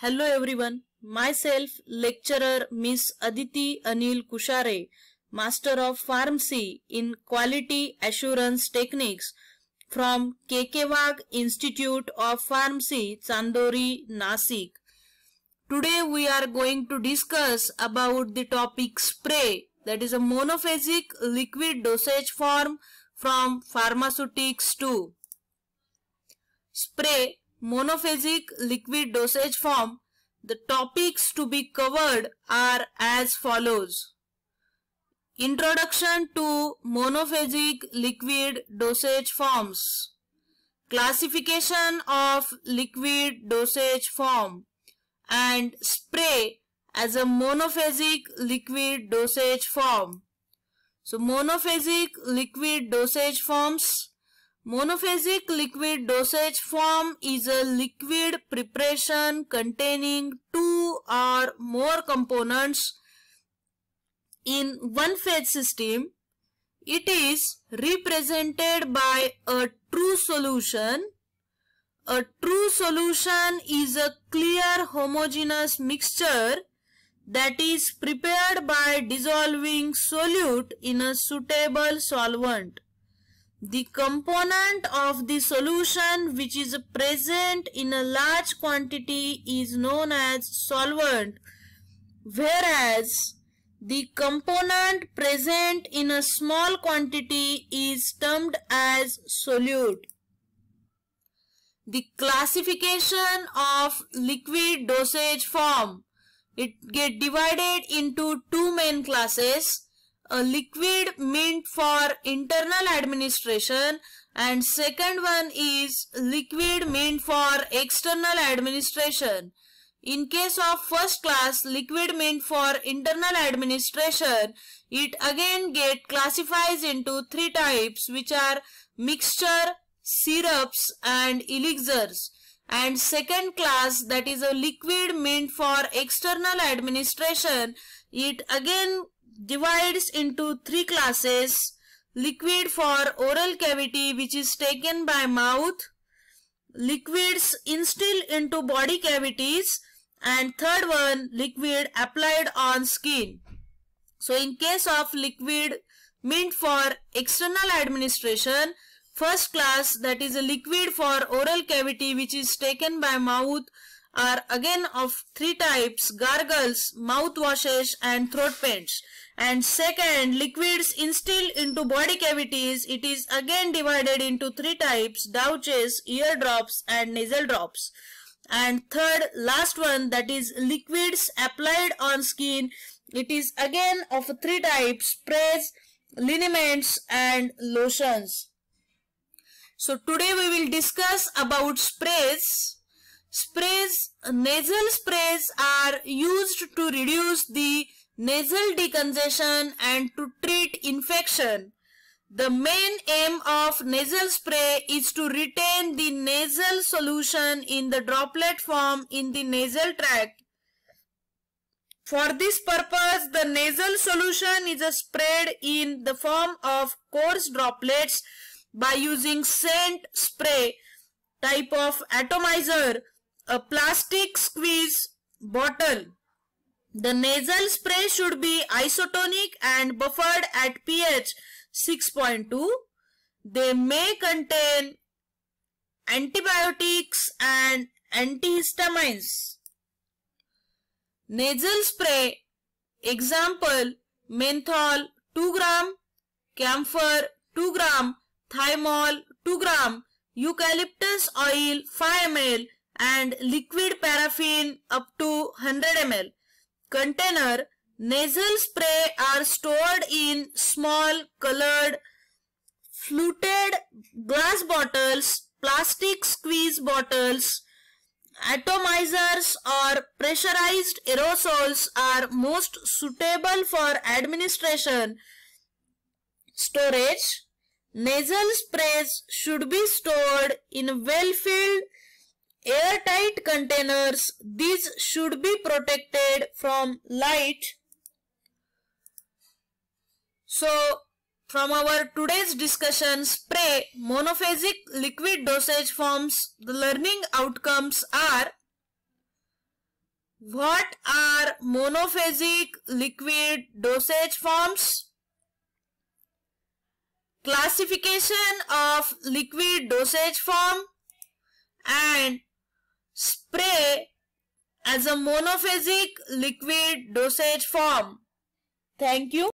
Hello everyone. Myself, lecturer Miss Aditi Anil Kushare, Master of Pharmacy in Quality Assurance Techniques from KK Institute of Pharmacy, Chandori, Nasik. Today we are going to discuss about the topic spray that is a monophasic liquid dosage form from pharmaceutics 2. Spray monophasic liquid dosage form the topics to be covered are as follows. Introduction to monophasic liquid dosage forms. Classification of liquid dosage form and spray as a monophasic liquid dosage form. So monophasic liquid dosage forms. Monophasic liquid dosage form is a liquid preparation containing two or more components in one phase system. It is represented by a true solution a true solution is a clear homogeneous mixture that is prepared by dissolving solute in a suitable solvent. The component of the solution which is present in a large quantity is known as solvent whereas the component present in a small quantity is termed as solute. The classification of liquid dosage form. It get divided into two main classes. A liquid meant for internal administration and second one is liquid meant for external administration. In case of first class liquid meant for internal administration, it again get classifies into three types which are mixture, syrups and elixirs and second class that is a liquid meant for external administration it again divides into three classes liquid for oral cavity which is taken by mouth liquids instilled into body cavities and third one liquid applied on skin so in case of liquid meant for external administration First class that is a liquid for oral cavity which is taken by mouth are again of three types gargles, mouthwashes and throat paints. And second liquids instilled into body cavities it is again divided into three types douches, ear drops and nasal drops. And third last one that is liquids applied on skin it is again of three types sprays, liniments and lotions. So today we will discuss about sprays. Sprays, nasal sprays are used to reduce the nasal decongestion and to treat infection. The main aim of nasal spray is to retain the nasal solution in the droplet form in the nasal tract. For this purpose, the nasal solution is sprayed in the form of coarse droplets by using scent spray type of atomizer, a plastic squeeze bottle. The nasal spray should be isotonic and buffered at pH 6.2. They may contain antibiotics and antihistamines. Nasal spray example menthol 2 gram, camphor 2 gram, thymol 2 gram, eucalyptus oil 5 ml and liquid paraffin up to 100 ml. Container nasal spray are stored in small colored fluted glass bottles, plastic squeeze bottles, atomizers or pressurized aerosols are most suitable for administration storage. Nasal sprays should be stored in well-filled airtight containers. These should be protected from light. So, from our today's discussion, spray monophasic liquid dosage forms, the learning outcomes are What are monophasic liquid dosage forms? Classification of liquid dosage form and spray as a monophasic liquid dosage form. Thank you.